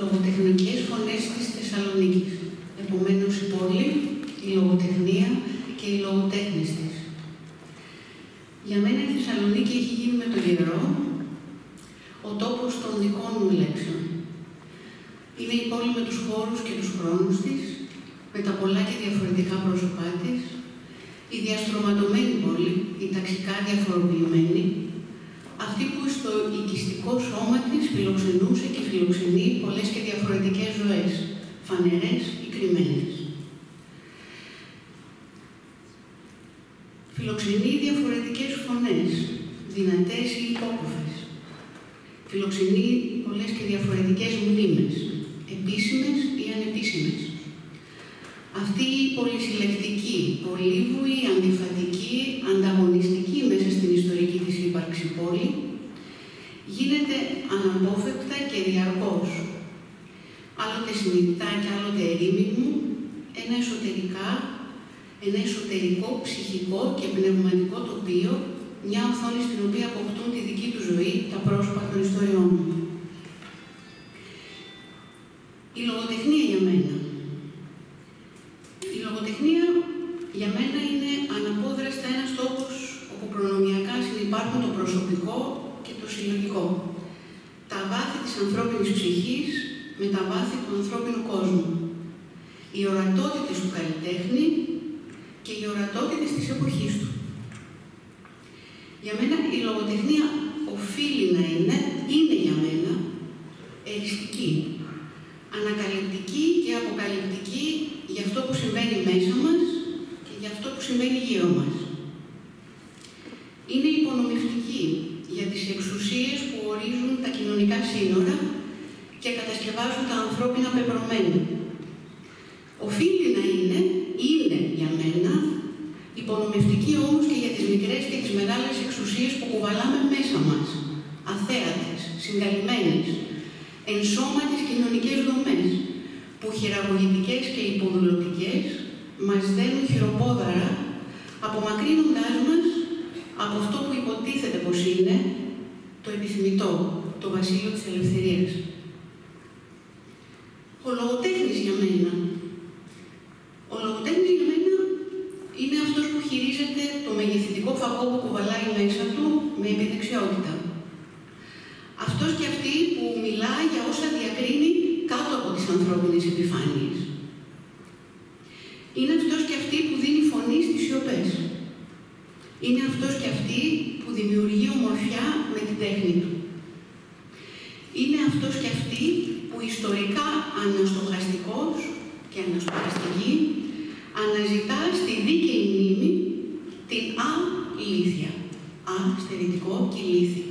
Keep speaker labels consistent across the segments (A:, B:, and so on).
A: λογοτεχνικές φωνές της Θεσσαλονίκης. Επομένως η πόλη, η λογοτεχνία και οι λογοτέχνες της. Για μένα η Θεσσαλονίκη έχει γίνει με τον καιρό ο τόπος των δικών μου λέξεων. Είναι η πόλη με τους χώρους και τους χρόνους της, με τα πολλά και διαφορετικά πρόσωπά της, η διαστρωματωμένη πόλη, η ταξικά διαφοροποιημένη, αυτή που στο οικιστικό σώμα της φιλοξενούσε και φιλοξενεί πολλές και διαφορετικές ζωές, φανερές ή κρυμμένες. Φιλοξενεί διαφορετικές φωνές, δυνατές ή υπόκοφες. Φιλοξενεί πολλές και διαφορετικές μνήμες, επίσημες ή ανεπίσημες. Αυτή η πολυσυλλεκτική, πολύβουη, αντιφατική, ανταγωνιστική μέσα στην ιστορική της ύπαρξη πόλη, γίνεται αναπόφευκτα και διαρκώς, άλλοτε συνειδητά και άλλοτε ερήμην ένα εσωτερικά, ένα εσωτερικό, ψυχικό και πνευματικό τοπίο, μια οθόνη στην οποία αποκτούν τη δική του ζωή τα πρόσωπα των ιστοριών μου. Η λογοτεχνία για μένα. Η λογοτεχνία για μένα είναι αναπόδραστα ένας τόπος όπου προνομιακά συνεπάρχουν το προσωπικό και το συλλογικό. Τα βάθη της ανθρώπινης ψυχής με τα βάθη του ανθρώπινου κόσμου. Οι ορατότητες του καλλιτέχνη και οι ορατότητες της εποχής του. Για μένα η λογοτεχνία οφείλει να είναι, είναι για μένα, εριστική, ανακαλυπτική και αποκαλυπτική για αυτό που συμβαίνει μέσα μας και για αυτό που συμβαίνει γύρω μας. Είναι υπονομευτική για τις εξουσίες που ορίζουν τα κοινωνικά σύνορα και κατασκευάζουν τα ανθρώπινα πεπρωμένα. Οφείλει να είναι, είναι για μένα, υπονομευτική όμως και για τις μικρές και τις μεγάλες εξουσίες που κουβαλάμε μέσα μας, αθέατες, συγκαλυμμένες, ενσώματες κοινωνικές δομές, που χειραγωγητικές και υποδουλωτικές μας δένουν χειροπόδαρα, απομακρύνοντάς μας από αυτό που υποτίθεται πως είναι το επιθυμητό, το βασίλειο της ελευθερίας. Ο λογοτέχνης για μένα. Ο λογοτέχνης για μένα είναι αυτός που χειρίζεται το μεγεθυντικό φαγό που κουβαλάει μέσα του με επιδεξιότητα. Αυτός και αυτή που μιλά για όσα διακρίνει κάτω από τις ανθρώπινες επιφάνειες. Είναι αυτός και αυτή που δίνει φωνή στις σιωπές. Είναι αυτός και αυτή που δημιουργεί ομορφιά με την τέχνη του. Είναι αυτός και αυτή που ιστορικά αναστοχαστικός και αναστοχαστική αναζητά στη δίκαιη μνήμη την αλήθεια. Α, στερητικό και λύθη.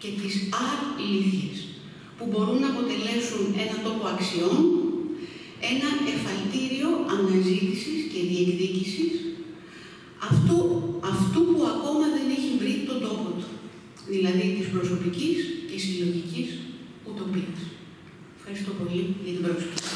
A: Και τις αλήθειες που μπορούν να αποτελέσουν ένα τόπο αξιών, ένα εφαλτήριο αναζήτησης και διεκδίκησης αυτού, αυτού που ακόμα δεν έχει βρει τον τόπο του, δηλαδή της προσωπικής και συλλογικής o do Pedro. Fez-te o bonito e dobrou-te.